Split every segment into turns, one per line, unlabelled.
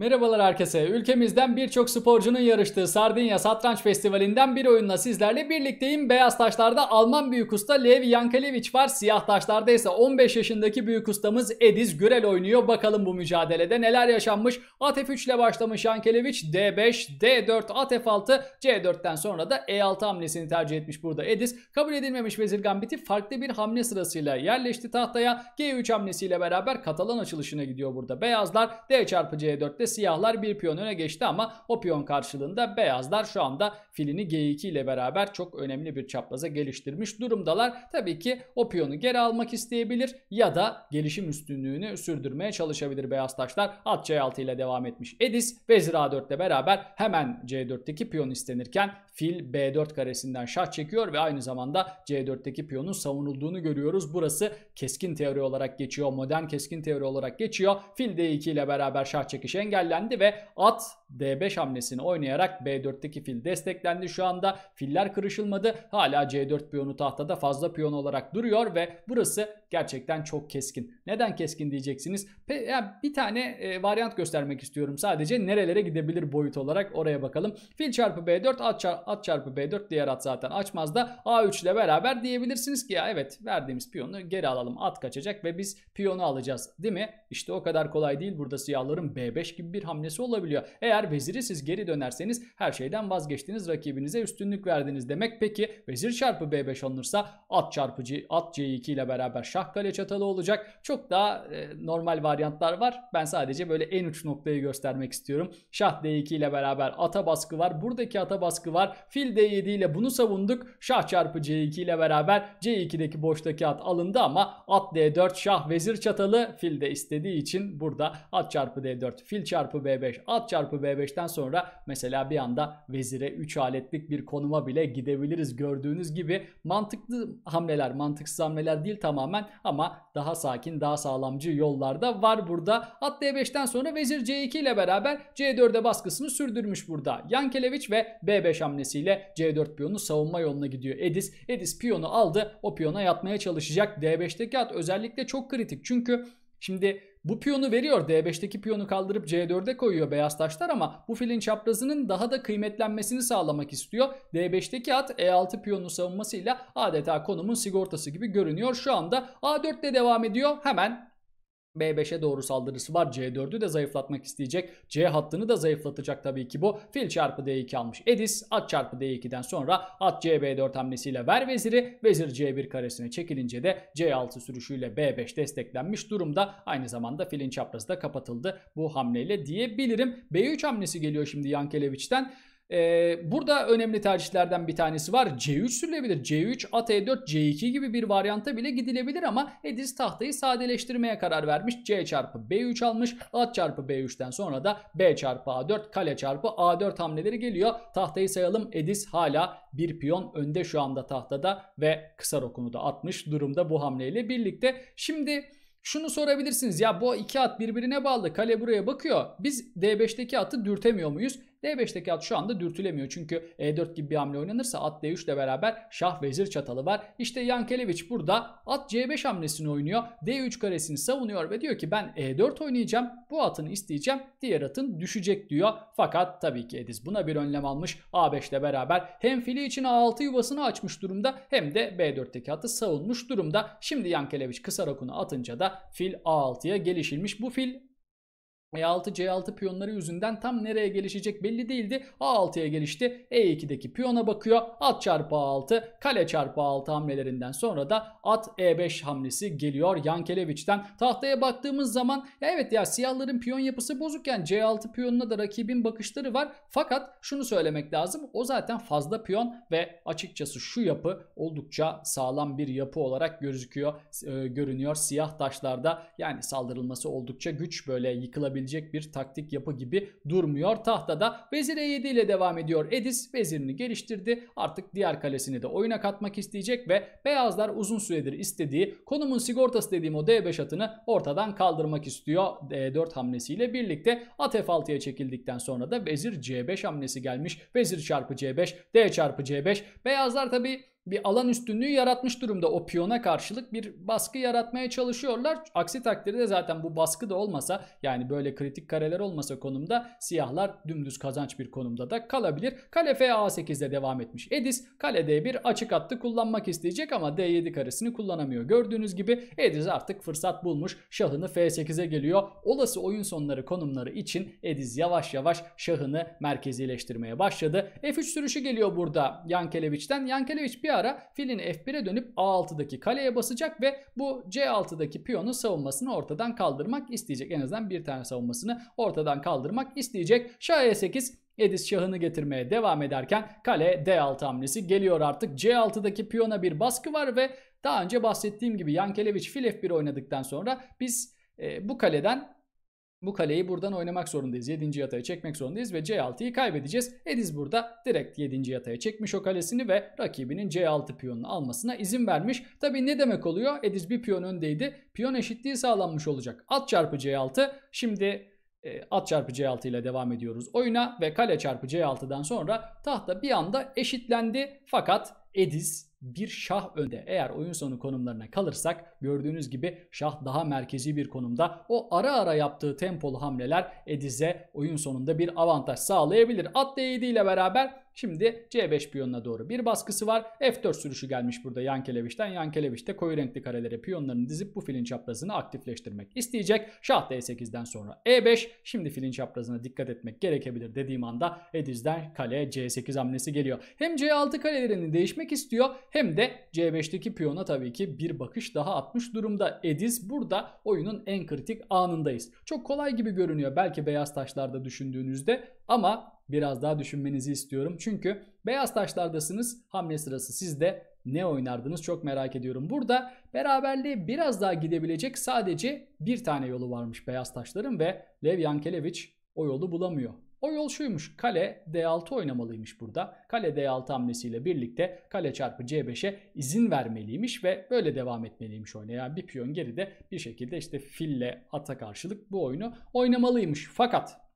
Merhabalar herkese. Ülkemizden birçok sporcunun yarıştığı Sardinya Satranç Festivali'nden bir oyunla sizlerle birlikteyim. Beyaz taşlarda Alman büyük usta Lev Yankeleviç var. Siyah taşlarda ise 15 yaşındaki büyük ustamız Ediz Gürel oynuyor. Bakalım bu mücadelede neler yaşanmış. At F3 ile başlamış Yankeleviç. D5, D4, At F6, C4'ten sonra da E6 hamlesini tercih etmiş burada Ediz. Kabul edilmemiş vezir gambiti farklı bir hamle sırasıyla yerleşti tahtaya. G3 hamlesiyle beraber Katalan açılışına gidiyor burada. Beyazlar D çarpı C4'te siyahlar bir piyon öne geçti ama o piyon karşılığında beyazlar şu anda filini G2 ile beraber çok önemli bir çapraza geliştirmiş durumdalar. Tabii ki o piyonu geri almak isteyebilir ya da gelişim üstünlüğünü sürdürmeye çalışabilir beyaz taşlar. At C6 ile devam etmiş Edis. Vezir A4 ile beraber hemen C4'teki piyon istenirken fil B4 karesinden şah çekiyor ve aynı zamanda C4'teki piyonun savunulduğunu görüyoruz. Burası keskin teori olarak geçiyor. Modern keskin teori olarak geçiyor. Fil D2 ile beraber şah çekişi engellendi ve at D5 hamlesini oynayarak B4'teki fil desteklendi. Şu anda filler kırışılmadı. Hala C4 piyonu tahtada fazla piyon olarak duruyor ve burası gerçekten çok keskin. Neden keskin diyeceksiniz? Pe yani bir tane e, varyant göstermek istiyorum sadece. Nerelere gidebilir boyut olarak oraya bakalım. Fil çarpı B4 at, çar at çarpı B4 diğer at zaten açmaz da A3 ile beraber diyebilirsiniz ki ya evet verdiğimiz piyonu geri alalım. At kaçacak ve biz piyonu alacağız değil mi? İşte o kadar kolay değil. Burada siyahların B5 gibi bir hamlesi olabiliyor. Eğer veziri siz geri dönerseniz her şeyden vazgeçtiniz. Rakibinize üstünlük verdiniz demek. Peki vezir çarpı B5 alınırsa at çarpı C, at C2 ile beraber şah kale çatalı olacak. Çok daha e, normal varyantlar var. Ben sadece böyle en uç noktayı göstermek istiyorum. Şah D2 ile beraber ata baskı var. Buradaki ata baskı var. Fil D7 ile bunu savunduk. Şah çarpı C2 ile beraber C2'deki boştaki at alındı ama at D4 şah vezir çatalı fil de istediği için burada at çarpı D4 fil çarpı B5 at çarpı B5'ten sonra mesela bir anda vezire 3 aletlik bir konuma bile gidebiliriz. Gördüğünüz gibi mantıklı hamleler mantıksız hamleler değil tamamen ama daha sakin daha sağlamcı yollarda var burada. At D5'ten sonra vezir C2 ile beraber C4'e baskısını sürdürmüş burada. Yankeleviç ve B5 hamlesiyle C4 piyonu savunma yoluna gidiyor Edis. Edis piyonu aldı o piyona yatmaya çalışacak. D5'teki at özellikle çok kritik çünkü Şimdi bu piyonu veriyor. D5'teki piyonu kaldırıp C4'e koyuyor beyaz taşlar ama bu filin çaprazının daha da kıymetlenmesini sağlamak istiyor. D5'teki at E6 piyonu savunmasıyla adeta konumun sigortası gibi görünüyor. Şu anda A4'te devam ediyor. Hemen B5'e doğru saldırısı var. C4'ü de zayıflatmak isteyecek. C hattını da zayıflatacak tabii ki bu. Fil çarpı D2 almış Edis. At çarpı D2'den sonra at CB4 hamlesiyle ver veziri. Vezir C1 karesine çekilince de C6 sürüşüyle B5 desteklenmiş durumda. Aynı zamanda filin çaprazı da kapatıldı bu hamleyle diyebilirim. B3 hamlesi geliyor şimdi Yankeleviç'ten. Ee, burada önemli tercihlerden bir tanesi var. C3 sürülebilir. C3, at E4, C2 gibi bir varyanta bile gidilebilir ama Edis tahtayı sadeleştirmeye karar vermiş. C çarpı B3 almış. At çarpı B3'ten sonra da B çarpı A4, kale çarpı A4 hamleleri geliyor. Tahtayı sayalım. Edis hala bir piyon önde şu anda tahtada ve kısa rokunu da atmış durumda bu hamleyle birlikte. Şimdi şunu sorabilirsiniz ya bu iki at birbirine bağlı kale buraya bakıyor. Biz D5'teki atı dürtemiyor muyuz? D5'teki at şu anda dürtülemiyor. Çünkü E4 gibi bir hamle oynanırsa at D3 ile beraber şah vezir çatalı var. İşte Yankeleviç burada at C5 hamlesini oynuyor. D3 karesini savunuyor ve diyor ki ben E4 oynayacağım. Bu atın isteyeceğim. Diğer atın düşecek diyor. Fakat tabii ki Ediz buna bir önlem almış. A5 ile beraber hem fili için A6 yuvasını açmış durumda hem de B4'teki atı savunmuş durumda. Şimdi Yankeleviç kısa rokunu atınca da fil A6'ya gelişilmiş. Bu fil e6 C6 piyonları yüzünden tam nereye gelişecek belli değildi. A6'ya gelişti. E2'deki piyona bakıyor. At çarpı A6, kale çarpı A6 hamlelerinden sonra da at E5 hamlesi geliyor Yankeleviç'ten. Tahtaya baktığımız zaman ya evet ya siyahların piyon yapısı bozukken C6 piyonuna da rakibin bakışları var. Fakat şunu söylemek lazım. O zaten fazla piyon ve açıkçası şu yapı oldukça sağlam bir yapı olarak gözüküyor, e, görünüyor siyah taşlarda. Yani saldırılması oldukça güç böyle yıkılabilir olabilecek bir taktik yapı gibi durmuyor. Tahtada vezir e7 ile devam ediyor. Edis vezirini geliştirdi. Artık diğer kalesini de oyuna katmak isteyecek ve beyazlar uzun süredir istediği konumun sigortası dediğim o D5 atını ortadan kaldırmak istiyor. D4 hamlesiyle birlikte at F6'ya çekildikten sonra da vezir C5 hamlesi gelmiş. Vezir çarpı C5, D çarpı C5. Beyazlar tabi bir alan üstünlüğü yaratmış durumda o piyona karşılık bir baskı yaratmaya çalışıyorlar. Aksi takdirde zaten bu baskı da olmasa yani böyle kritik kareler olmasa konumda siyahlar dümdüz kazanç bir konumda da kalabilir. Kale F A8'de devam etmiş. Edis kale D1 açık hattı kullanmak isteyecek ama D7 karesini kullanamıyor. Gördüğünüz gibi Edis artık fırsat bulmuş. Şahını F8'e geliyor. Olası oyun sonları konumları için Ediz yavaş yavaş şahını merkezileştirmeye başladı. F3 sürüşü geliyor burada Yankeleviç'ten. Yankeleviç bir ara filin F1'e dönüp A6'daki kaleye basacak ve bu C6'daki piyonun savunmasını ortadan kaldırmak isteyecek. En azından bir tane savunmasını ortadan kaldırmak isteyecek. Şah E8 Edis şahını getirmeye devam ederken kale D6 hamlesi geliyor artık. C6'daki piyona bir baskı var ve daha önce bahsettiğim gibi Yankeleviç fil F1 oynadıktan sonra biz e, bu kaleden bu kaleyi buradan oynamak zorundayız. 7. yataya çekmek zorundayız ve C6'yı kaybedeceğiz. Ediz burada direkt 7. yataya çekmiş o kalesini ve rakibinin C6 piyonunu almasına izin vermiş. Tabi ne demek oluyor? Ediz bir piyon öndeydi. Piyon eşitliği sağlanmış olacak. At çarpı C6. Şimdi e, at çarpı C6 ile devam ediyoruz oyuna ve kale çarpı C6'dan sonra tahta bir anda eşitlendi. Fakat Ediz bir şah önde. Eğer oyun sonu konumlarına kalırsak gördüğünüz gibi şah daha merkezi bir konumda. O ara ara yaptığı tempolu hamleler Ediz'e oyun sonunda bir avantaj sağlayabilir. At D7 ile beraber Şimdi C5 piyonuna doğru bir baskısı var. F4 sürüşü gelmiş burada Yankeleviç'ten. Yankeleviç de koyu renkli karelere piyonlarını dizip bu filin çaprazını aktifleştirmek isteyecek. Şah D8'den sonra E5. Şimdi filin çaprazına dikkat etmek gerekebilir dediğim anda Ediz'den kale C8 hamlesi geliyor. Hem C6 kalelerini değişmek istiyor hem de C5'teki piyona tabii ki bir bakış daha atmış durumda. Ediz burada oyunun en kritik anındayız. Çok kolay gibi görünüyor belki beyaz taşlarda düşündüğünüzde ama biraz daha düşünmenizi istiyorum. Çünkü beyaz taşlardasınız hamle sırası sizde ne oynardınız çok merak ediyorum. Burada beraberliğe biraz daha gidebilecek sadece bir tane yolu varmış beyaz taşların ve Lev Yankeleviç o yolu bulamıyor. O yol şuymuş. Kale D6 oynamalıymış burada. Kale D6 hamlesiyle birlikte kale çarpı C5'e izin vermeliymiş ve böyle devam etmeliymiş oyuna. Yani bir piyon geride bir şekilde işte fille ata karşılık bu oyunu oynamalıymış. Fakat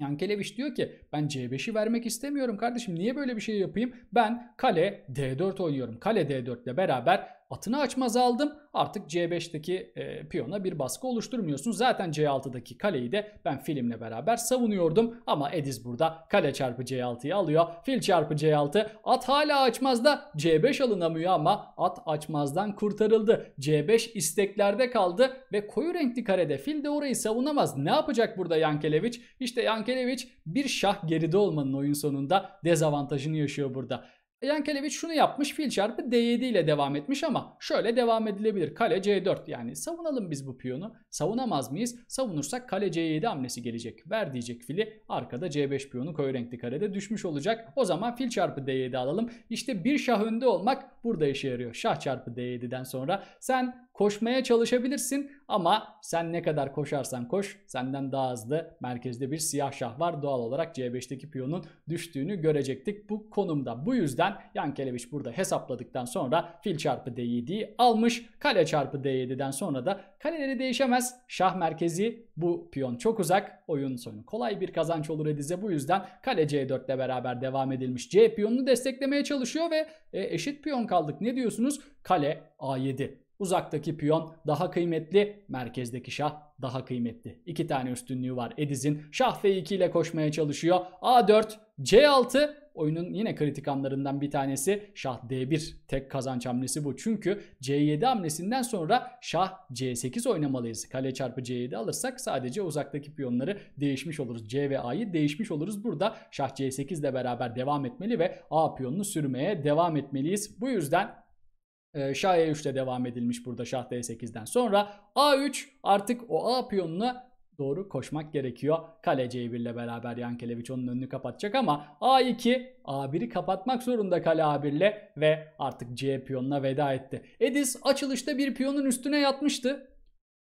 Yankeleviç diyor ki ben C5'i vermek istemiyorum kardeşim niye böyle bir şey yapayım? Ben kale D4 oynuyorum. Kale D4 ile beraber atını açmaz aldım. Artık C5'teki e, piyona bir baskı oluşturmuyorsun. Zaten C6'daki kaleyi de ben filimle beraber savunuyordum. Ama Ediz burada kale çarpı C6'yı alıyor. Fil çarpı C6. At hala açmazda C5 alınamıyor ama at açmazdan kurtarıldı. C5 isteklerde kaldı ve koyu renkli karede fil de orayı savunamaz. Ne yapacak burada Yankeleviç? İşte Yankeleviç bir şah geride olmanın oyun sonunda dezavantajını yaşıyor burada. Yankeleviç şunu yapmış fil çarpı D7 ile devam etmiş ama şöyle devam edilebilir. Kale C4 yani savunalım biz bu piyonu. Savunamaz mıyız? Savunursak kale C7 hamlesi gelecek. Ver diyecek fili arkada C5 piyonu koyu renkli karede düşmüş olacak. O zaman fil çarpı D7 alalım. İşte bir şah önde olmak burada işe yarıyor. Şah çarpı D7'den sonra sen koşmaya çalışabilirsin ama sen ne kadar koşarsan koş senden daha hızlı merkezde bir siyah şah var. Doğal olarak C5'teki piyonun düştüğünü görecektik bu konumda. Bu yüzden Yankeleviç burada hesapladıktan sonra fil çarpı D7'yi almış. Kale çarpı D7'den sonra da kaleleri değişemez. Şah merkezi bu piyon çok uzak. Oyun sonu kolay bir kazanç olur Ediz'e. Bu yüzden kale C4 ile beraber devam edilmiş. C piyonunu desteklemeye çalışıyor ve e, eşit piyon kaldık. Ne diyorsunuz? Kale A7. Uzaktaki piyon daha kıymetli, merkezdeki şah daha kıymetli. İki tane üstünlüğü var Ediz'in. Şah F2 ile koşmaya çalışıyor. A4, C6 oyunun yine kritik anlarından bir tanesi şah D1 tek kazanç hamlesi bu. Çünkü C7 hamlesinden sonra şah C8 oynamalıyız. Kale çarpı C7 alırsak sadece uzaktaki piyonları değişmiş oluruz. C ve A'yı değişmiş oluruz. Burada şah C8 ile beraber devam etmeli ve A piyonunu sürmeye devam etmeliyiz. Bu yüzden ee, Şah E3'te devam edilmiş burada Şah D8'den sonra. A3 artık o A piyonuna doğru koşmak gerekiyor. Kale C1 ile beraber Yankeleviç onun önünü kapatacak ama A2 A1'i kapatmak zorunda kale A1 ile ve artık C piyonuna veda etti. Edis açılışta bir piyonun üstüne yatmıştı.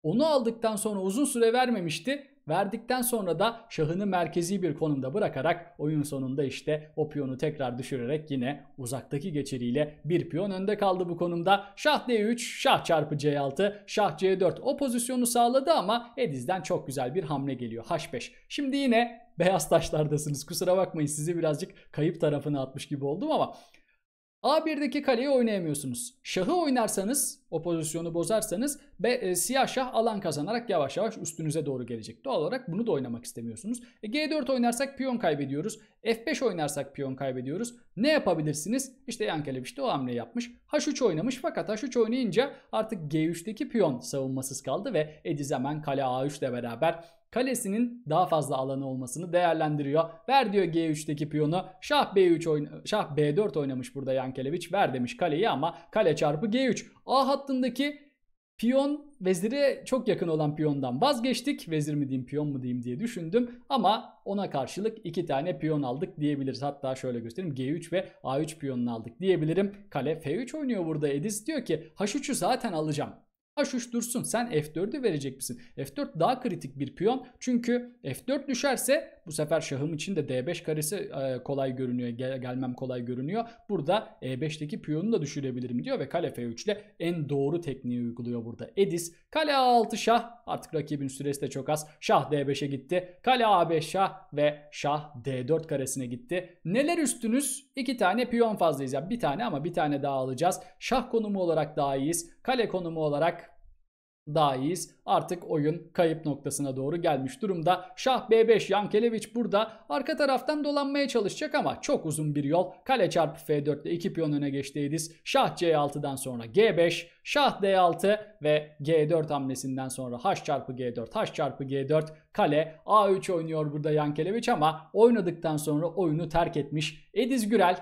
Onu aldıktan sonra uzun süre vermemişti Verdikten sonra da şahını merkezi bir konumda bırakarak oyun sonunda işte o piyonu tekrar düşürerek yine uzaktaki geçiriyle bir piyon önde kaldı bu konumda. Şah D3, şah çarpı C6, şah C4 o pozisyonu sağladı ama Ediz'den çok güzel bir hamle geliyor H5. Şimdi yine beyaz taşlardasınız kusura bakmayın sizi birazcık kayıp tarafına atmış gibi oldum ama A1'deki kaleyi oynayamıyorsunuz. Şahı oynarsanız, o pozisyonu bozarsanız be, e, siyah şah alan kazanarak yavaş yavaş üstünüze doğru gelecek. Doğal olarak bunu da oynamak istemiyorsunuz. E, G4 oynarsak piyon kaybediyoruz. F5 oynarsak piyon kaybediyoruz. Ne yapabilirsiniz? İşte Yankeleviç de o hamleyi yapmış. H3 oynamış fakat H3 oynayınca artık G3'teki piyon savunmasız kaldı ve Ediz hemen kale A3 ile beraber kalesinin daha fazla alanı olmasını değerlendiriyor. Ver diyor G3'teki piyonu. Şah B3 oyna Şah B4 oynamış burada Yankeleviç. Ver demiş kaleyi ama kale çarpı G3. A hattındaki piyon vezire çok yakın olan piyondan vazgeçtik. Vezir mi diyeyim piyon mu diyeyim diye düşündüm. Ama ona karşılık iki tane piyon aldık diyebiliriz. Hatta şöyle göstereyim G3 ve A3 piyonunu aldık diyebilirim. Kale F3 oynuyor burada Edis diyor ki H3'ü zaten alacağım. H3 dursun. Sen F4'ü verecek misin? F4 daha kritik bir piyon. Çünkü F4 düşerse bu sefer şahım için de D5 karesi e, kolay görünüyor. Gel, gelmem kolay görünüyor. Burada E5'teki piyonu da düşürebilirim diyor ve kale F3 ile en doğru tekniği uyguluyor burada. Edis kale A6 şah. Artık rakibin süresi de çok az. Şah D5'e gitti. Kale A5 şah ve şah D4 karesine gitti. Neler üstünüz? İki tane piyon fazlayız. Yani bir tane ama bir tane daha alacağız. Şah konumu olarak daha iyiyiz. Kale konumu olarak daha iyiyiz. Artık oyun kayıp noktasına doğru gelmiş durumda. Şah B5 Yankeleviç burada arka taraftan dolanmaya çalışacak ama çok uzun bir yol. Kale çarpı F4 ile 2 piyon öne geçti Edis. Şah C6'dan sonra G5, Şah D6 ve G4 hamlesinden sonra H çarpı G4, H çarpı G4 kale A3 oynuyor burada Yankeleviç ama oynadıktan sonra oyunu terk etmiş. Ediz Gürel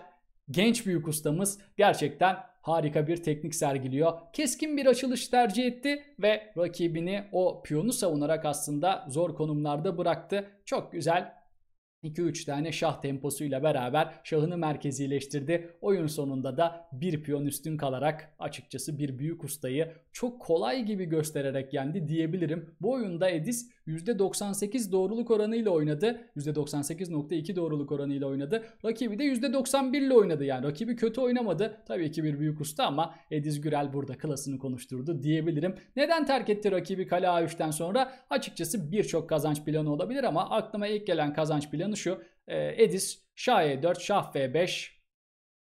genç büyük ustamız gerçekten harika bir teknik sergiliyor. Keskin bir açılış tercih etti ve rakibini o piyonu savunarak aslında zor konumlarda bıraktı. Çok güzel 2-3 tane şah temposuyla beraber şahını merkezileştirdi. Oyun sonunda da bir piyon üstün kalarak açıkçası bir büyük ustayı çok kolay gibi göstererek yendi diyebilirim. Bu oyunda Edis %98 doğruluk oranıyla oynadı. %98.2 doğruluk oranıyla oynadı. Rakibi de %91 ile oynadı. Yani rakibi kötü oynamadı. Tabii ki bir büyük usta ama Ediz Gürel burada klasını konuşturdu diyebilirim. Neden terk etti rakibi kale A3'ten sonra? Açıkçası birçok kazanç planı olabilir ama aklıma ilk gelen kazanç planı şu. Edis Şah E4, Şah F5,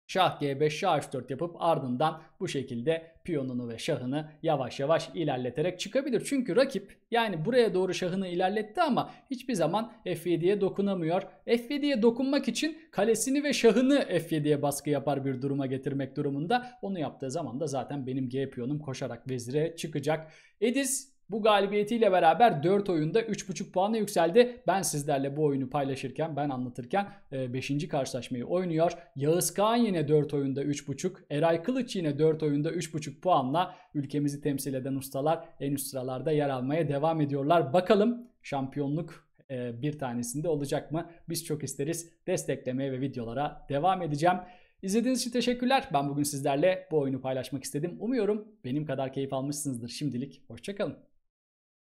Şah G5, Şah H4 yapıp ardından bu şekilde piyonunu ve şahını yavaş yavaş ilerleterek çıkabilir. Çünkü rakip yani buraya doğru şahını ilerletti ama hiçbir zaman F7'ye dokunamıyor. F7'ye dokunmak için kalesini ve şahını F7'ye baskı yapar bir duruma getirmek durumunda. Onu yaptığı zaman da zaten benim G piyonum koşarak vezire çıkacak. Edis bu galibiyetiyle beraber 4 oyunda 3.5 puanla yükseldi. Ben sizlerle bu oyunu paylaşırken, ben anlatırken 5. E, karşılaşmayı oynuyor. Yağız Kağan yine 4 oyunda 3.5. Eray Kılıç yine 4 oyunda 3.5 puanla ülkemizi temsil eden ustalar en üst sıralarda yer almaya devam ediyorlar. Bakalım şampiyonluk e, bir tanesinde olacak mı? Biz çok isteriz. Desteklemeye ve videolara devam edeceğim. İzlediğiniz için teşekkürler. Ben bugün sizlerle bu oyunu paylaşmak istedim. Umuyorum benim kadar keyif almışsınızdır şimdilik. Hoşçakalın.